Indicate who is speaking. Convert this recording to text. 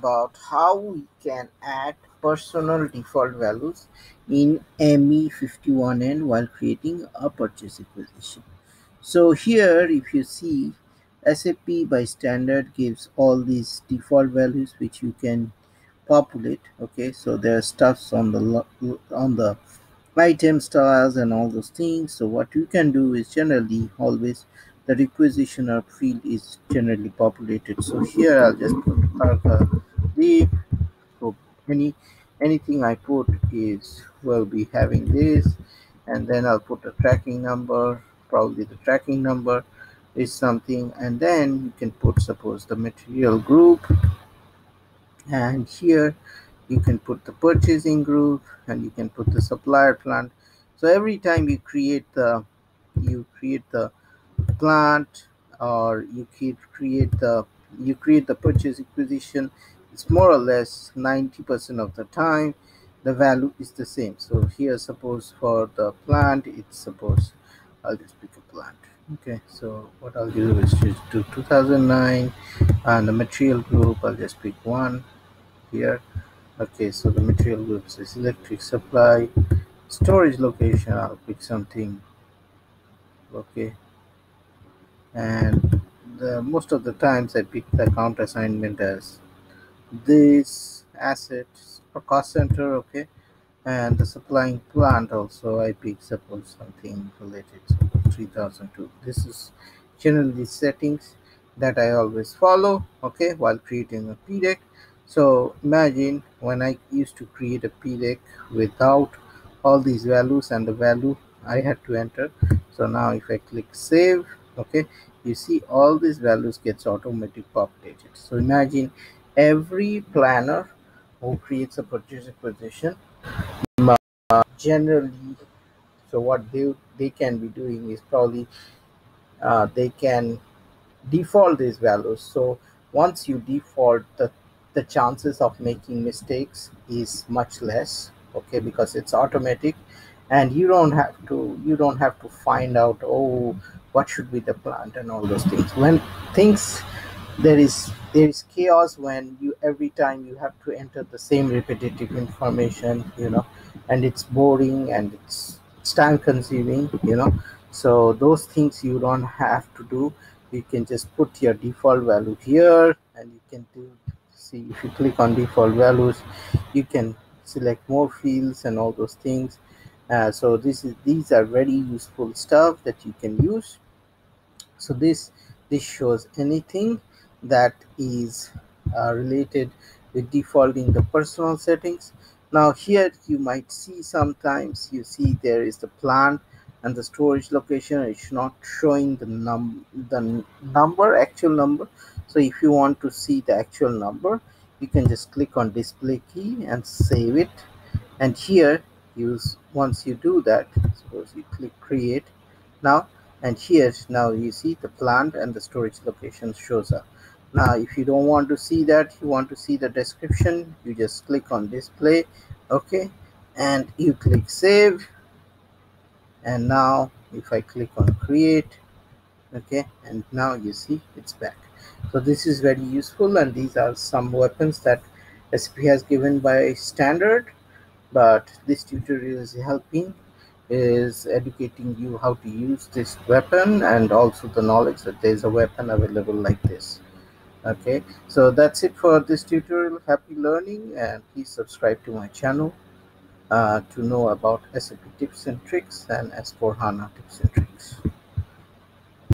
Speaker 1: about how we can add personal default values in ME51N while creating a purchase requisition. So here, if you see, SAP by standard gives all these default values which you can populate. Okay, so there are stuffs on the on the item styles and all those things. So what you can do is generally always the requisitioner field is generally populated. So here I'll just put deep. So any anything I put is will be having this, and then I'll put a tracking number. Probably the tracking number is something, and then you can put suppose the material group, and here you can put the purchasing group, and you can put the supplier plant. So every time you create the you create the plant or you create the you create the purchase requisition it's more or less 90% of the time the value is the same. So here suppose for the plant it's suppose i'll just pick a plant okay? So what i'll do is just do 2009 and the material group i'll just pick one here. Okay so the material groups is electric supply storage location i'll pick something okay? And the, most of the times I pick the account assignment as this asset cost center okay and the supplying plant also I pick suppose something related to 3002 this is generally settings that I always follow okay while creating a PDEC so imagine when I used to create a PDEC without all these values and the value I had to enter. So now if I click save okay you see all these values gets automatic populated. So imagine every planner who creates a purchase requisition uh, generally so what they they can be doing is probably uh, they can default these values. So once you default the the chances of making mistakes is much less okay because it's automatic. And you don't have to you don't have to find out oh what should be the plant and all those things. When things there is there is chaos when you every time you have to enter the same repetitive information you know and it's boring and it's it's time consuming you know. So those things you don't have to do. You can just put your default value here and you can do see if you click on default values you can select more fields and all those things. Uh, so this is these are very useful stuff that you can use. So this this shows anything that is uh, related with defaulting the personal settings. Now here you might see sometimes you see there is the plant and the storage location. It's not showing the num the number actual number. So if you want to see the actual number you can just click on display key and save it. And here use once you do that suppose you click create. Now and here now you see the plant and the storage location shows up now if you don't want to see that you want to see the description you just click on display okay? And you click save. And now if I click on create okay? And now you see it's back. So this is very useful and these are some weapons that SAP has given by standard. But this tutorial is helping is educating you how to use this weapon and also the knowledge that there's a weapon available like this okay so that's it for this tutorial. Happy learning and please subscribe to my channel uh, to know about SAP tips and tricks and S4 HANA tips and tricks